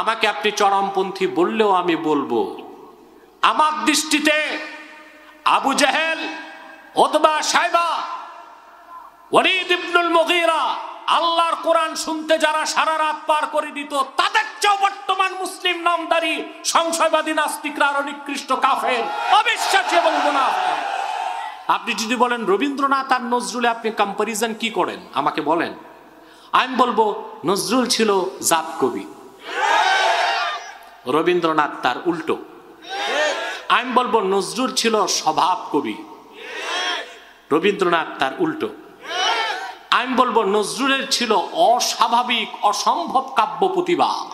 আমাকে আপনি চরমপন্থী বললেও আমি বলব। আমার দৃষ্টিতে আবু জাহেল, ওতবা সাইবা, ওয়ালিদ ইবনুল মুগীরা আল্লাহর কোরআন শুনতে যারা সারা রাত পার করে দিত, তাদের চেয়েও বর্তমান মুসলিম নামদারি, সংশয়বাদী নাস্তিকরা আরও নিকৃষ্ট কাফের, অবিশ্বাসী এবং মুনাফিক। আপনি যদি বলেন, রবীন্দ্রনাথ আর নজরুলে আপনি কম্পারিজন কি করেন? আমাকে বলেন। আমি বলব, নজরুল ছিল জাত কবি। রবীন্দ্রনাথ তার উল্টো। আমি বলব, নজরুল ছিল স্বভাব কবি। রবীন্দ্রনাথ তার উল্টো। আমি বলব, নজরুলের ছিল অস্বাভাবিক, অসম্ভব কাব্য প্রতিভা।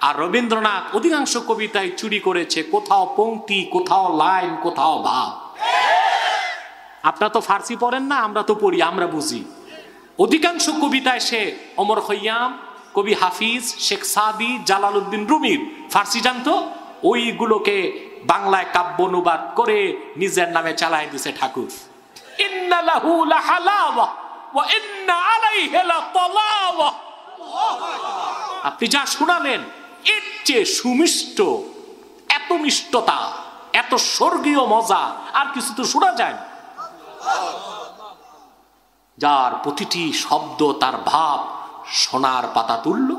আর রবীন্দ্রনাথ অধিকাংশ কবিতায় চুরি করেছে, কোথাও পংক্তি কোথাও লাইন, কোথাও ভাব। আপনারা তো ফার্সি পড়েন না, আমরা তো পড়ি, আমরা বুঝি। অধিকাংশ কবিতায় সে অমর খৈয়াম কবি হাফিজ শেখ সাদি জালালউদ্দিন রুমির, ফার্সি জানতো? ওইগুলোকে বাংলায় কাব্য অনুবাদ করে নিজের নামে চালায় দিছে ঠাকুর। আপনি যা শুনালেন, এর চেয়ে সুমিষ্ট, এত মিষ্টতা, এত স্বর্গীয় মজা, আর কিছু তো শোনা যায় যার প্রতিটি শব্দ তার ভাব সোনার পাতা তুলল।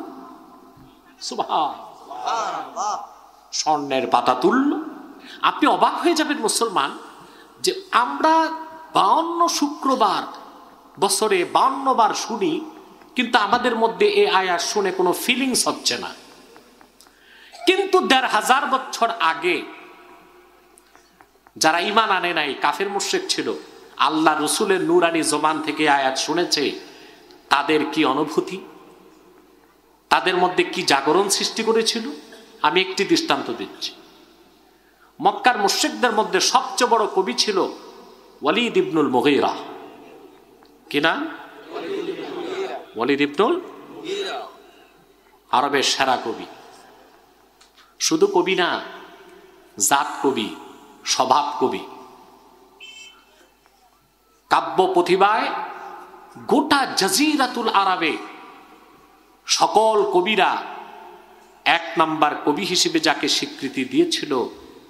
স্বর্ণের পাতা তুলল। আপনি অবাক হয়ে যাবেন মুসলমান, যে আমরা বাউন্ন শুক্রবার, বছরে বাউন্ন বার শুনি, কিন্তু আমাদের মধ্যে এ আয়াত শুনে কোনো ফিলিংস হচ্ছে না। কিন্তু দেড় হাজার বছর আগে, যারা ইমান আনে নাই, কাফের মুশেক ছিল, আল্লাহ রসুলের নুরানি জমান থেকে আয়াত শুনেছে তাদের কি অনুভূতি? তাদের মধ্যে কি জাগরণ সৃষ্টি করেছিল? আমি একটি দৃষ্টান্ত দিচ্ছি। মক্কার মুশ্রিকদের মধ্যে সবচেয়ে বড় কবি ছিল ওয়ালিদ ইবনুল মুগীরা। কি নাম? ওয়ালিদ ইবনুল আরবের সেরা কবি। শুধু কবি না, জাত কবি, স্বভাব কবি। কাব্য প্রতিভায় গোটা জাজিরাতুল আরবে সকল কবিরা এক নাম্বার কবি হিসেবে যাকে স্বীকৃতি দিয়েছিল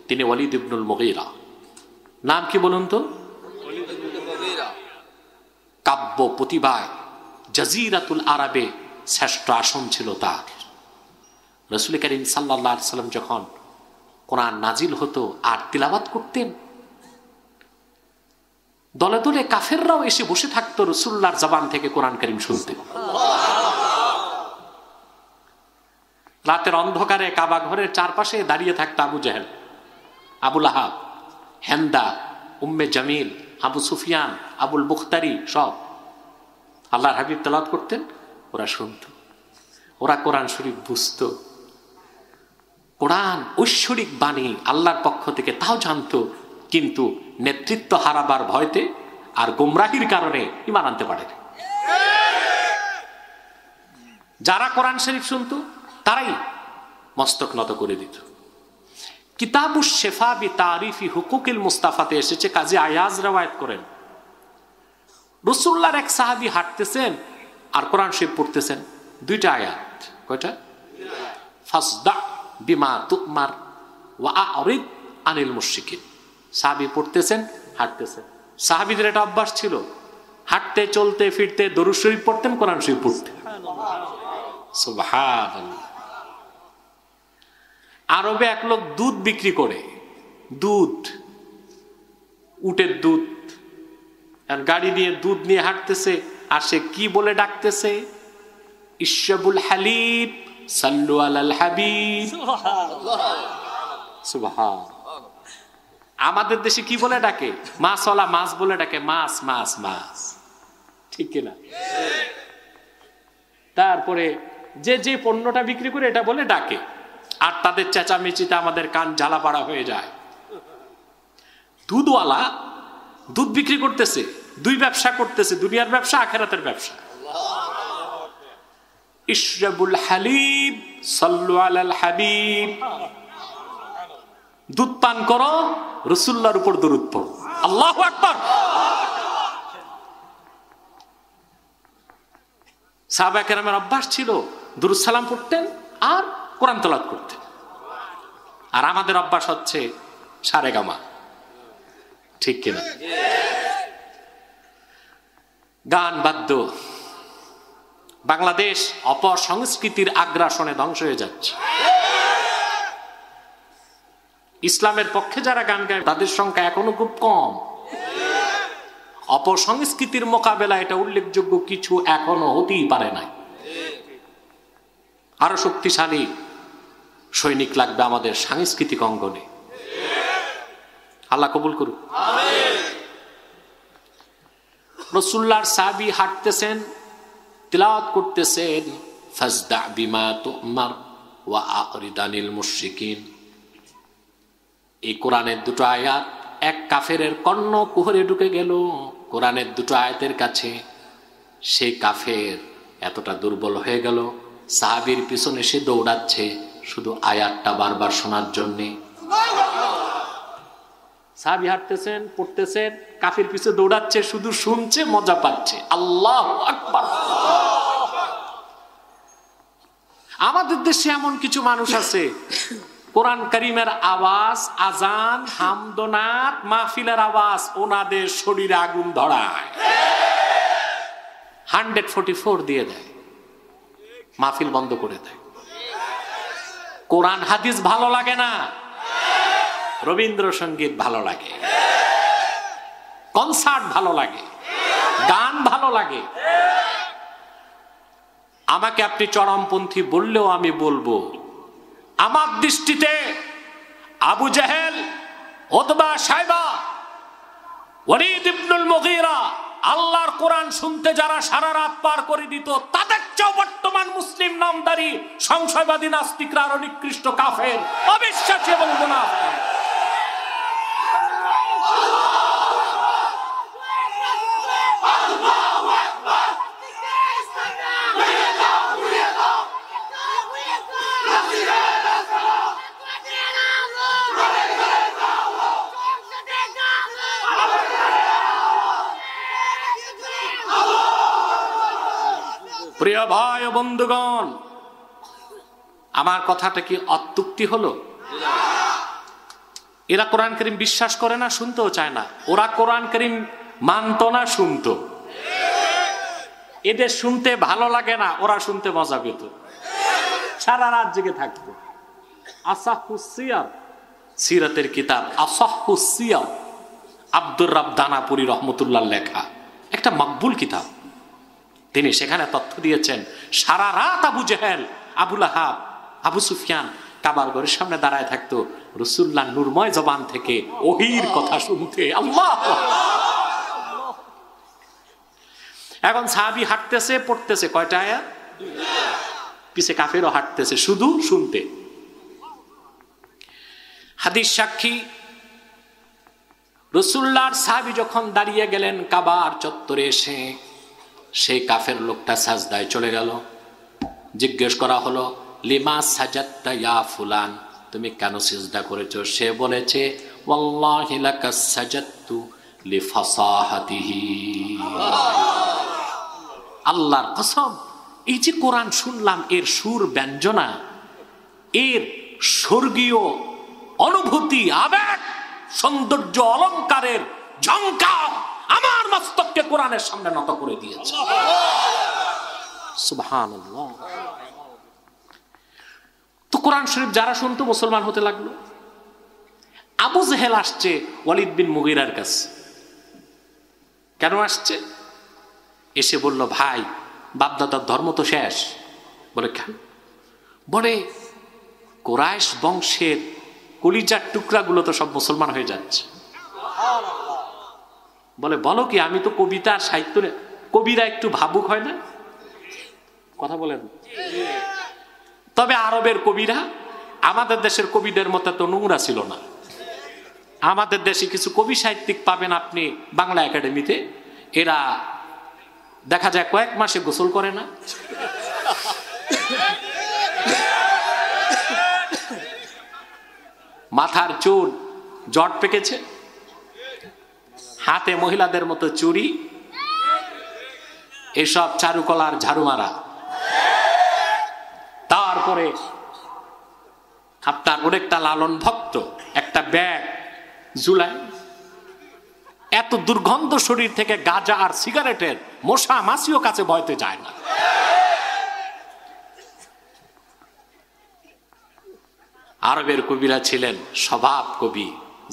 তিনি ওয়ালিদ ইবনুল মগিরা। নাম কি বলুন তো? কাব্য প্রতিভায় জাজিরাতুল আরবে শ্রেষ্ঠ আসন ছিল তার। রসুল করিম সাল্লা সাল্লাম যখন কোরআন নাজিল হতো আর তিলাবাত করতেন দলে দলে কাফেররাও এসে বসে থাকতো রসুল্লার জবান থেকে কোরআন করিম শুনতে। রাতের অন্ধকারে কাবা ঘরের চারপাশে দাঁড়িয়ে থাকতো আবু জাহেল আবুল আহাব হেন্দা উম্মে জামিল, আবু সুফিয়ান, আবুল মুখতারি সব। আল্লাহর হাবিব তেলাত করতেন, ওরা শুনত। ওরা কোরআন শরীফ বুঝত। কোরআন ঐশ্বরিক বাণী আল্লাহর পক্ষ থেকে তাও জানতো কিন্তু নেতৃত্ব হারাবার ভয়তে আর গোমরাহির কারণে ইমান আনতে পারে যারা কোরআন শরীফ শুনত, তারাই মস্তক নত করে দিত। কিতাবু শেফা বি তারিফি হুকুকিল মুস্তাফাতে এসেছে, কাজী আয়াজ রেওয়ায়ত করেন। রসুল্লার এক সাহাবি হাঁটতেছেন আর কোরআন শরীফ পড়তেছেন। দুইটা আয়াত, কয়টা? ফাসদা বিমা তুকমার ওয়া আরিদ আনিল মুশরিকিন। সাহাবি পড়তেছেন হাঁটতেছেন। সাহাবিদের একটা অভ্যাস ছিল হাঁটতে চলতে ফিরতে দরুদ শরীফ পড়তেন কোরআন শরীফ পড়তেন। আরবে এক লোক দুধ বিক্রি করে দুধ উটের দুধ আর গাড়ি নিয়ে দুধ নিয়ে হাঁটতেছে আর সে কি বলে ডাকতেছে? ইশাবুল হালিব সাল্লু আলাল হাবিব। সুবহান। আমাদের দেশে কি বলে ডাকে? মাছওয়ালা মাছ বলে ডাকে, মাছ মাছ মাছ। ঠিক কিনা? তারপরে যে যে পণ্যটা বিক্রি করে এটা বলে ডাকে। আর তাদের চেঁচামেচিতে আমাদের কান জ্বালাপাড়া হয়ে যায়। দুধওয়ালা দুধ বিক্রি করতেছে, দুই ব্যবসা করতেছে, দুনিয়ার ব্যবসা, আখেরাতের ব্যবসা। ইশরাবুল হালিব সাল্লু আলাল হাবিব। দুধ পান করো রসুল্লার উপর দরুদ পড়ো। আল্লাহ আকবর। সাহাবা অভ্যাস ছিল দুরুদ সালাম পড়তেন আর কোরআন তলাত করতেন। আর আমাদের অভ্যাস হচ্ছে সারে গামা। ঠিক কিনা? গান বাদ্য। বাংলাদেশ অপসংস্কৃতির আগ্রাসনে ধ্বংস হয়ে যাচ্ছে। ইসলামের পক্ষে যারা গান গায়, তাদের সংখ্যা এখনও খুব কম। অপসংস্কৃতির মোকাবেলা এটা উল্লেখযোগ্য কিছু এখনও হতেই পারে নাই। আরও শক্তিশালী সৈনিক লাগবে আমাদের সাংস্কৃতিক অঙ্গনে। আল্লাহ কবুল করুক। রসুল্লার সাবি হাঁটতেছেন, তিলাওয়াত করতেছেন, ফাজদা বিমা ওয়া আরিদানিল মুশরিকিন। এই কোরআনের দুটো আয়াত, এক কাফের কর্ণ কুহরে ঢুকে গেল। কোরআনের দুটো আয়াতের কাছে সে কাফের এতটা দুর্বল হয়ে গেল। সাহাবির পিছনে সে দৌড়াচ্ছে শুধু আয়াতটা বারবার শোনার জন্যে। সাহাবি হাঁটতেছেন, পড়তেছেন, কাফের পিছে দৌড়াচ্ছে, শুধু শুনছে, মজা পাচ্ছে। আল্লাহ আকবার। আমাদের দেশে এমন কিছু মানুষ আছে কোরআন করিমের আওয়াজ আজান হামদনাথ মাহফিলের আওয়াজ, ওনাদের শরীরে আগুন ধরায়। হান্ড্রেড ফোর্টি ফোর দিয়ে দেয়। মাহফিল বন্ধ করে দেয়। কোরআন, হাদিস ভালো লাগে না? রবীন্দ্রসঙ্গীত ভালো লাগে। কনসার্ট ভালো লাগে। গান ভালো লাগে। আমাকে আপনি চরমপন্থী বললেও আমি বলব আমার দৃষ্টিতে আবু জাহেল, ওতবা সাহেবা ওরিদ ইবনুল মুগীরা আল্লাহর কোরআন শুনতে যারা সারা রাত পার করে দিত, তাদের চেয়েও বর্তমান মুসলিম নামদারি, সংশয়বাদী নাস্তিকরা আরও নিকৃষ্ট কাফের, অবিশ্বাসী এবং মুনাফিক। প্রিয় ভাই ও বন্ধুগণ, আমার কথাটা কি অত্যুক্তি হলো? এরা কোরআন করিম বিশ্বাস করে না, শুনতেও চায় না। ওরা কোরআন করিম মানত না, শুনতো। এদের শুনতে ভালো লাগে না, ওরা শুনতে মজা পেত। সারা রাত জেগে থাকতো। আসাহুসিয়ার সিরাতের কিতাব আসাহুসিয়ার আব্দুর রাব দানাপুরি রহমতুল্লাহ লেখা। একটা মকবুল কিতাব। তিনি সেখানে তথ্য দিয়েছেন, সারা রাত আবু জেহেল আবুল আহাব আবু সুফিয়ান কাবার ঘরের সামনে দাঁড়ায় থাকতো। রসুল্লাহ নুরময় জবান থেকে ওহির কথা শুনতে আল্লাহ এখন সাহাবি হাঁটতেছে, পড়তেছে, কয়টা আয়াত পিছে কাফেরও হাঁটতেছে, শুধু শুনতে। হাদিস সাক্ষী রসুল্লার সাহাবি যখন দাঁড়িয়ে গেলেন কাবার চত্বরে এসে সেই কাফের লোকটা সাজদায় চলে গেল। জিজ্ঞেস করা হলো, লিমা সাজাত্তা ইয়া ফুলান? তুমি কেন সিজদা করেছ? সে বলেছে আল্লাহর কসম, এই যে কোরআন শুনলাম, এর সুর ব্যঞ্জনা, এর স্বর্গীয় অনুভূতি, আবেগ, সৌন্দর্য অলঙ্কারের ঝঙ্কার আমার মস্তককে কোরআনের সামনে নত করে দিয়েছে। তো কোরআন শরীফ যারা শুনতো মুসলমান হতে লাগল। আবু জেহেল আসছে ওয়ালিদ বিন মুগিরার কাছে। কেন আসছে? এসে বলল, ভাই, বাপদাদার ধর্ম তো শেষ। বলে, কেন? বলে, কোরাইশ বংশের কলিজার টুকরাগুলো তো সব মুসলমান হয়ে যাচ্ছে। বলে, বলো কি, আমি তো কবিতা সাহিত্য কবিরা একটু ভাবুক হয় না? কথা বলেন। তবে আরবের কবিরা, আমাদের দেশের কবিদের মতো তো নোংরা ছিল না। আমাদের দেশে কিছু কবি সাহিত্যিক পাবেন আপনি বাংলা একাডেমিতে, এরা দেখা যায় কয়েক মাসে গোসল করে না। মাথার চুল জট পেকেছে। হাতে মহিলাদের মতো চুরি, এসব চারুকলার ঝাড়ু মারা করে আপনার অনেকটা লালন ভক্ত, একটা ব্যাগ জুলাই এত দুর্গন্ধ শরীর থেকে গাঁজা আর সিগারেটের মশা মাছিও কাছে ভয়তে যায় না। আরবের কবিরা ছিলেন স্বভাব কবি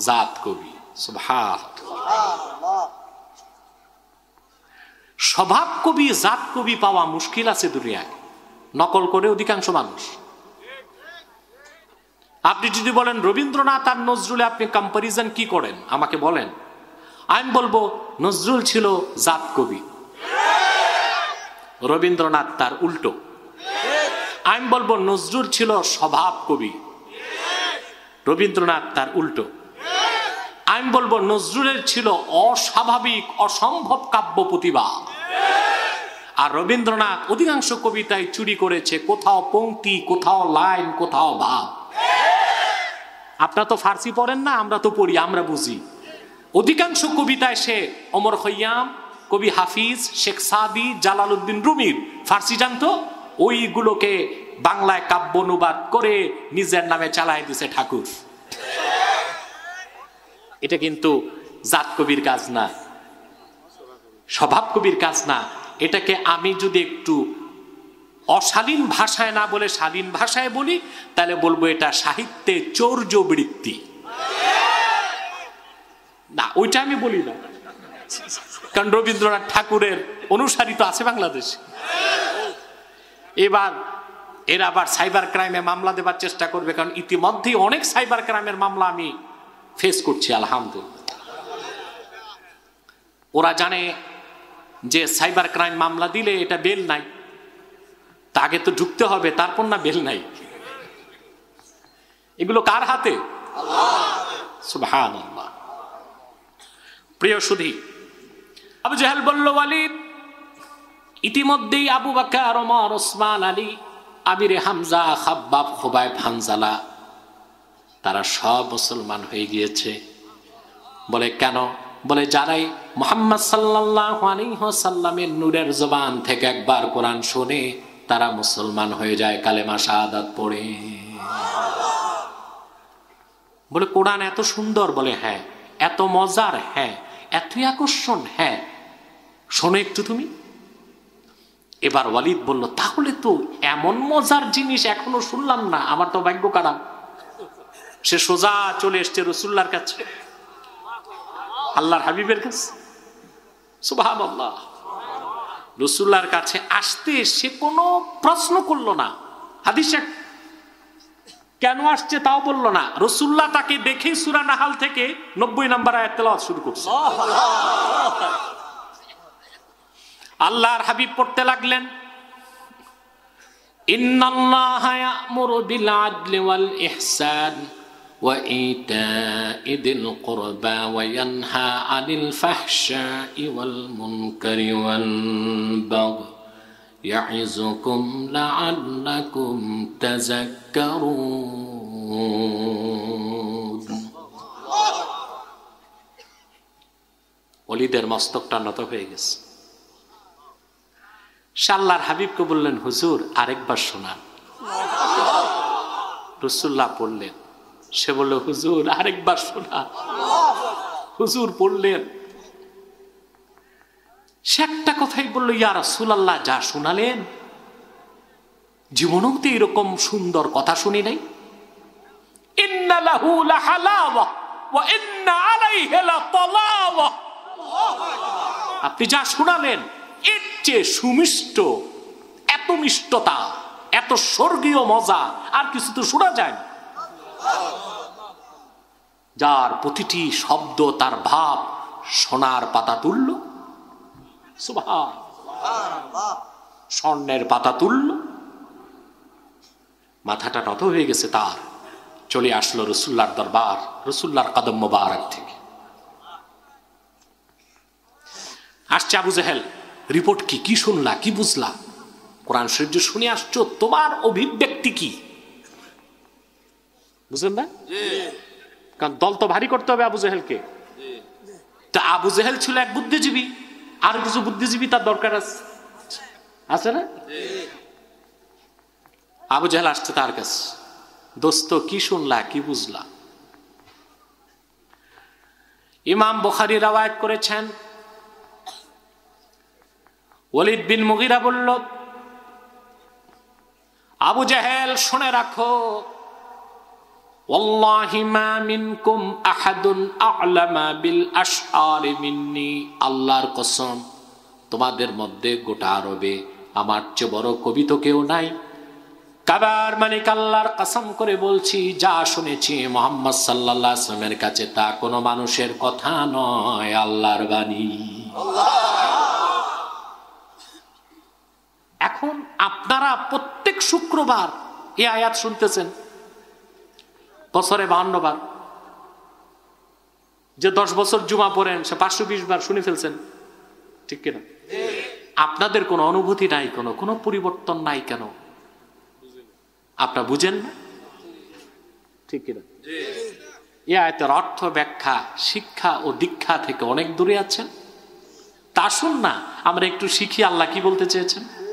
জাত কবি স্বভাব স্বভাব কবি, জাত কবি পাওয়া মুশকিল আছে দুনিয়ায়। নকল করে অধিকাংশ মানুষ। আপনি যদি বলেন, রবীন্দ্রনাথ আর নজরুলে আপনি কম্পারিজন কি করেন? আমাকে বলেন। আমি বলব, নজরুল ছিল জাত কবি। রবীন্দ্রনাথ তার উল্টো। আমি বলব, নজরুল ছিল স্বভাব কবি। রবীন্দ্রনাথ তার উল্টো। আমি বলব, নজরুলের ছিল অস্বাভাবিক, অসম্ভব কাব্য প্রতিভা। আর রবীন্দ্রনাথ অধিকাংশ কবিতায় চুরি করেছে, কোথাও পংক্তি কোথাও লাইন, কোথাও ভাব। আপনারা তো ফার্সি পড়েন না, আমরা তো পড়ি, আমরা বুঝি। অধিকাংশ কবিতায় সে অমর খৈয়াম, কবি হাফিজ, শেখ সাদি, জালালউদ্দিন রুমির। ফার্সি জানতো? ওইগুলোকে বাংলায় কাব্য অনুবাদ করে নিজের নামে চালাই দিছে ঠাকুর। এটা কিন্তু জাত কবির কাজ না, স্বভাব কবির কাজ না। এটাকে আমি যদি একটু অশালীন ভাষায় না বলে শালীন ভাষায় বলি, তাহলে বলব এটা সাহিত্যে চৌর্য বৃত্তি। না, ওইটা আমি বলি না। কারণ রবীন্দ্রনাথ ঠাকুরের অনুসারী তো আছে বাংলাদেশে। এবার এরা আবার সাইবার ক্রাইমে মামলা দেবার চেষ্টা করবে, কারণ ইতিমধ্যেই অনেক সাইবার ক্রাইমের মামলা আমি ফেস করছি, আলহামদুলিল্লাহ। ওরা জানে যে সাইবার ক্রাইম মামলা দিলে এটা বেল নাই। তা আগে তো ঢুকতে হবে, তারপর না বেল নাই। এগুলো কার হাতে? প্রিয় সুধী, আবু জাহেল বলল, ওয়ালিদ, ইতিমধ্যেই আবু বাকার, ওমর, ওসমান, আলী আবিরে হামজা, খাব্বাব খোবাই ফানজালা তারা সব মুসলমান হয়ে গিয়েছে। বলে, কেন? বলে, যারাই মোহাম্মদ সাল্লাহ সাল্লামের নূরের জবান থেকে একবার কোরআন শোনে, তারা মুসলমান হয়ে যায়, কালেমা শাহাদাত পড়ে। বলে, কোরআন এত সুন্দর? বলে হ্যাঁ। এত মজার? হ্যাঁ। এতই আকর্ষণ? হ্যাঁ। শোনো একটু তুমি। এবার ওয়ালিদ বলল, তাহলে তো এমন মজার জিনিস এখনও শুনলাম না, আমার তো ভাগ্য খারাপ। সে সোজা চলে এসছে রসুল্লার কাছে। আল্লাহর হাবিবের কাছে। সুবাহ রসুল্লার কাছে আসতে সে কোনো প্রশ্ন করল না। হাদিসে কেন আসছে তাও বলল না। রসুল্লাহ তাকে দেখে সুরা নাহাল থেকে নব্বই নাম্বার আয়াত শুরু করছে। আল্লাহর হাবিব পড়তে লাগলেন। ইন্নাল্লাহা ইয়া'মুরু বিল আদলি ওয়াল ইহসান। وإيتاء ذي القربى وينهى عن الفحشاء والمنكر والبغي يعظكم لعلكم تذكرون অলিদের মস্তকটা নত হয়ে গেছে সাল্লার হাবিবকে বললেন হুজুর আরেকবার শোনান রসুল্লাহ পড়লেন সে বলল, হুজুর, আরেকবার শোনা। হুজুর পড়লেন সে একটা কথাই বলল ইয়ার রাসূলুল্লাহ, যা শোনালেন। জীবনেও তো এরকম সুন্দর কথা শুনি নাই। আপনি যা শোনালেন, এর চেয়ে সুমিষ্ট, এত মিষ্টতা, এত স্বর্গীয় মজা, আর কিছু তো শোনা যায় না। যার প্রতিটি শব্দ তার ভাব সোনার পাতা তুলল স্বর্ণের পাতা তুলল মাথাটা নত হয়ে গেছে তার। চলে আসলো রসুল্লার দরবার, রসুল্লার কদম মোবারক থেকে। আসছে আবু জাহেল, রিপোর্ট কি কি শুনলা, কি বুঝলা? কোরআন শরীফ শুনে আসছো, তোমার অভিব্যক্তি কি? বুঝলেন না? কারণ দল তো ভারী করতে হবে আবু জেহেলকে। তা আবু জেহেল ছিল এক বুদ্ধিজীবী। আর কিছু বুদ্ধিজীবী তার দরকার আছে। আছে না? আবু জাহেল আসছে তার কাছে। দোস্ত কি শুনলা কি বুঝলা? ইমাম বুখারি রাওয়ায়াত করেছেন। ওলিদ বিন মুগিরা বলল আবু জাহেল শুনে রাখো আল্লাহর কসম, তোমাদের মধ্যে গোটা আরবে আমার চেয়ে বড় কবি তো কেউ নাই। কাবার মালিক আল্লাহর কসম করে বলছি, যা শুনেছি মোহাম্মদ আলাইহি কাছে তা কোনো মানুষের কথা নয়, আল্লাহর বাণী। এখন আপনারা প্রত্যেক শুক্রবার এই আয়াত শুনতেছেন। বছরে বাহান্ন বার। যে দশ বছর জুমা পড়েন, সে পাঁচশো বিশ বার শুনে ফেলছেন। ঠিক কিনা? আপনাদের কোনো অনুভূতি নাই কোনো? কোনো পরিবর্তন নাই কেন? আপনার বুঝেন না? ঠিক কিনা? এ আয়তের অর্থ, ব্যাখ্যা, শিক্ষা ও দীক্ষা থেকে অনেক দূরে আছেন। তা শুন না, আমরা একটু শিখি আল্লাহ কি বলতে চেয়েছেন?